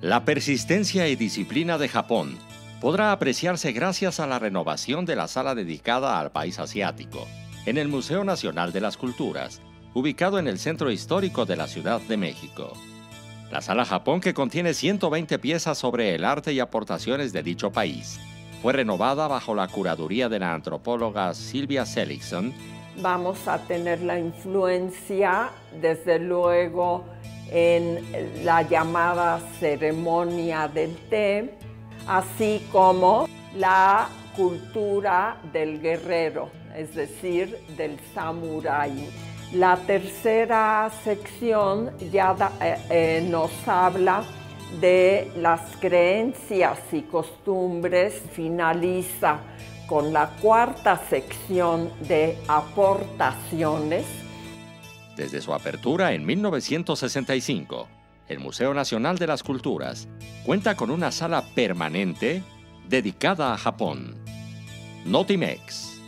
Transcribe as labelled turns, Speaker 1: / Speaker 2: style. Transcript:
Speaker 1: La persistencia y disciplina de Japón podrá apreciarse gracias a la renovación de la sala dedicada al país asiático en el Museo Nacional de las Culturas, ubicado en el centro histórico de la Ciudad de México. La Sala Japón, que contiene 120 piezas sobre el arte y aportaciones de dicho país, fue renovada bajo la curaduría de la antropóloga Silvia Seligson.
Speaker 2: Vamos a tener la influencia, desde luego, en la llamada ceremonia del té, así como la cultura del guerrero, es decir, del samurái. La tercera sección ya eh, eh, nos habla de las creencias y costumbres, finaliza con la cuarta sección de aportaciones.
Speaker 1: Desde su apertura en 1965, el Museo Nacional de las Culturas cuenta con una sala permanente dedicada a Japón. Notimex.